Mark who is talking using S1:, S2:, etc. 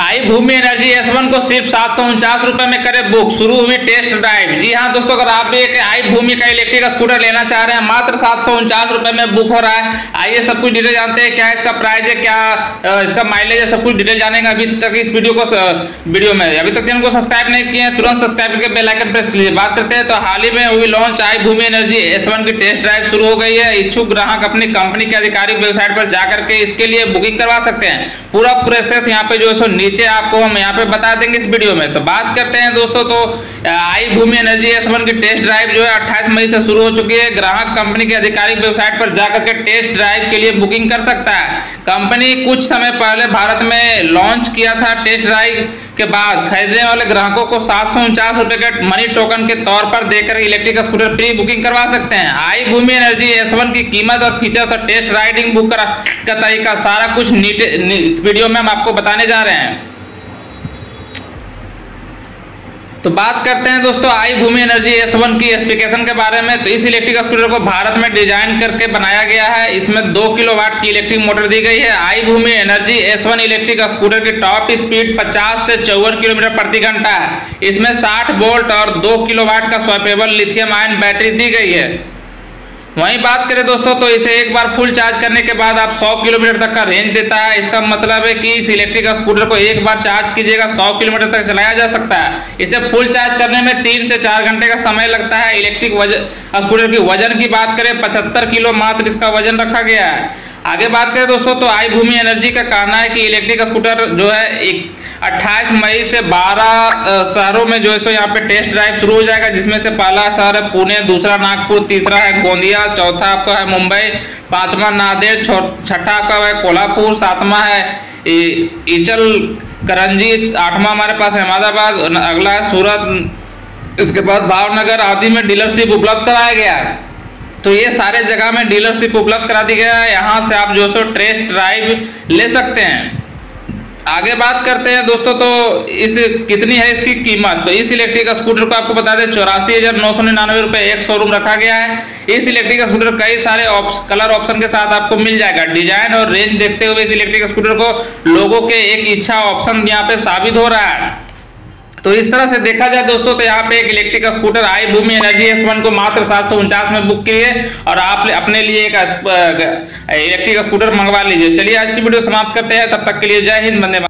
S1: आई भूमि energy S one को सिर्फ़ सात सौ उनचास रुपए में करे बुक। शुरू हुई टेस्ट ड्राइव। जी हाँ दोस्तों, अगर आप भी एक आई भूमि का इलेक्ट्रिक स्कूटर लेना चाह रहे हैं, मात्र सात सौ उनचास रुपए में बुक हो रहा है। आइए सब कुछ डिटेल जानते हैं, क्या इसका प्राइस है, क्या इसका माइलेज है, सब कुछ डिटेल जानेगा अभी तक इस वीडियो को वीडियो में। अभी तक चैनल को सब्सक्राइब नहीं किए तुरंत सब्सक्राइब करके बेल आइकन प्रेस कीजिए। बात करते हैं तो हाल ही में हुई लॉन्च आई भूमि एनर्जी एस की टेस्ट ड्राइव शुरू हो गई है। इच्छुक ग्राहक अपनी कंपनी के आधिकारिक वेबसाइट पर जाकर के इसके लिए बुकिंग करवा सकते हैं। पूरा प्रोसेस यहाँ पे जो है नीचे आपको हम यहाँ पे बता देंगे इस वीडियो में। तो बात करते हैं दोस्तों तो आई भूमि एनर्जी एस की टेस्ट ड्राइव जो है 28 मई से शुरू हो चुकी है। ग्राहक कंपनी के आधिकारिक वेबसाइट पर जाकर के टेस्ट ड्राइव के लिए बुकिंग कर सकता है। कंपनी कुछ समय पहले भारत में लॉन्च किया था टेस्ट ड्राइव के बाद खरीदने वाले ग्राहकों को सात सौ उनचास रुपए के मनी टोकन के तौर पर देकर इलेक्ट्रिक स्कूटर प्री बुकिंग करवा सकते हैं। आई भूमि एनर्जी एस की कीमत और फीचर्स और टेस्ट राइडिंग बुक का तरीका, सारा कुछ नीट इस वीडियो में हम आपको बताने जा रहे हैं। तो बात करते हैं दोस्तों, आई भूमि एनर्जी एस वन की स्पेसिफिकेशन के बारे में। तो इस इलेक्ट्रिक स्कूटर को भारत में डिज़ाइन करके बनाया गया है। इसमें दो किलो वाट की इलेक्ट्रिक मोटर दी गई है। IVoomi energy S one electric scooter की टॉप स्पीड 50 से चौवन किलोमीटर प्रति घंटा है। इसमें 60 वोल्ट और दो किलो वाट का स्वेपेबल लिथियम आयन बैटरी दी गई है। वहीं बात करें दोस्तों तो इसे एक बार फुल चार्ज करने के बाद आप 100 किलोमीटर तक का रेंज देता है। इसका मतलब है कि इस इलेक्ट्रिक स्कूटर को एक बार चार्ज कीजिएगा 100 किलोमीटर तक चलाया जा सकता है। इसे फुल चार्ज करने में तीन से चार घंटे का समय लगता है। इलेक्ट्रिक स्कूटर की वज़न की बात करें, पचहत्तर किलो मात्र इसका वज़न रखा गया है। आगे बात करें दोस्तों तो आई भूमि एनर्जी का कहना है कि इलेक्ट्रिक स्कूटर जो है एक 28 मई से 12 शहरों में जो है सो यहाँ पे टेस्ट ड्राइव शुरू हो जाएगा, जिसमें से पहला शहर है पुणे, दूसरा नागपुर, तीसरा है गोंदिया, चौथा आपका है मुंबई, पांचवा नांदेड़ छठा आपका है कोल्हापुर, सातवां है इचल करंजी आठवां हमारे पास अहमदाबाद अगला है सूरत, इसके बाद भावनगर, आदि में डीलरशिप उपलब्ध कराया गया है। तो ये सारे जगह में डीलरशिप उपलब्ध करा दी गया है। यहाँ से आप जो सो टेस्ट ड्राइव ले सकते हैं। आगे बात करते हैं दोस्तों तो इस कितनी है इसकी कीमत? तो इस इलेक्ट्रिक स्कूटर को आपको बता दें, चौरासी हज़ार नौ सौ निन्यानवे रुपए एक शोरूम रखा गया है। इस इलेक्ट्रिक स्कूटर कई सारे कलर ऑप्शन के साथ आपको मिल जाएगा। डिज़ाइन और रेंज देखते हुए इस इलेक्ट्रिक स्कूटर को लोगों के एक इच्छा ऑप्शन यहाँ पे साबित हो रहा है। तो इस तरह से देखा जाए दोस्तों तो यहाँ पे एक electric scooter iVoomi energy S one को मात्र सात सौ उनचास में बुक किए और आप अपने लिए एक इलेक्ट्रिक स्कूटर मंगवा लीजिए। चलिए आज की वीडियो समाप्त करते हैं, तब तक के लिए जय हिंद बंदे